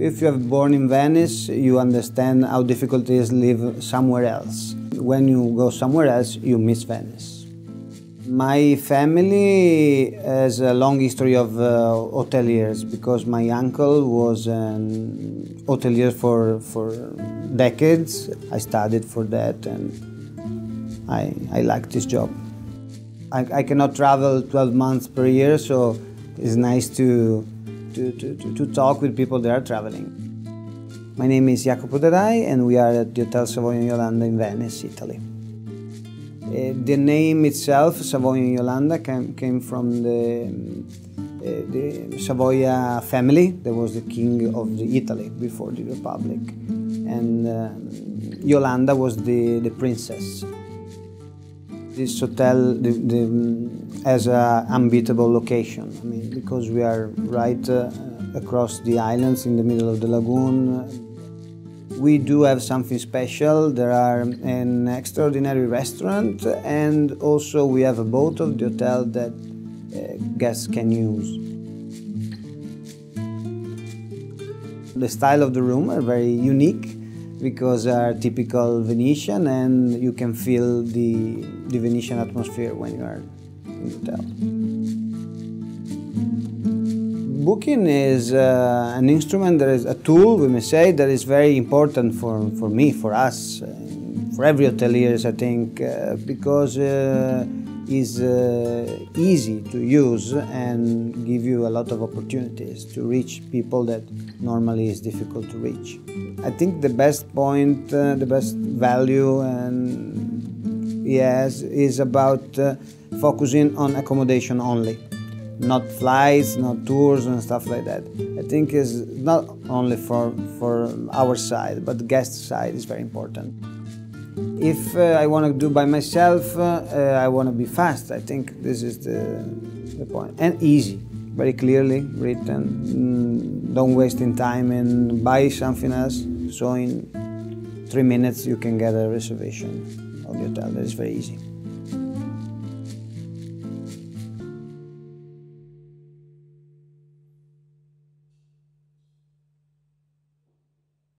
If you have born in Venice, you understand how difficult it is to live somewhere else. When you go somewhere else, you miss Venice. My family has a long history of uh, hoteliers because my uncle was an hotelier for, for decades. I studied for that and I, I like this job. I, I cannot travel 12 months per year, so it's nice to to, to, to, talk with people that are traveling. My name is Jacopo Derai and we are at the Hotel Savoia Jolanda in Venice, Italy. Uh, the name itself, Savoia Jolanda, came, came from the, uh, the Savoia family that was the king of the Italy before the Republic. And uh, Jolanda was the, the princess. This hotel the, the, has an unbeatable location. I mean, because we are right uh, across the islands in the middle of the lagoon. We do have something special. There are an extraordinary restaurant, and also we have a boat of the hotel that uh, guests can use. The style of the room are very unique because they are typical Venetian and you can feel the, the Venetian atmosphere when you are in the hotel. Booking is uh, an instrument, that is a tool, we may say, that is very important for, for me, for us, uh, for every hoteliers, I think, uh, because uh, is uh, easy to use and give you a lot of opportunities to reach people that normally is difficult to reach. I think the best point, uh, the best value and yes is about uh, focusing on accommodation only not flights, not tours and stuff like that. I think is not only for for our side, but the guest side is very important. If uh, I want to do by myself, uh, uh, I want to be fast. I think this is the, the point. And easy, very clearly written. Mm, don't waste in time and buy something else. So in three minutes you can get a reservation of the hotel. That is very easy.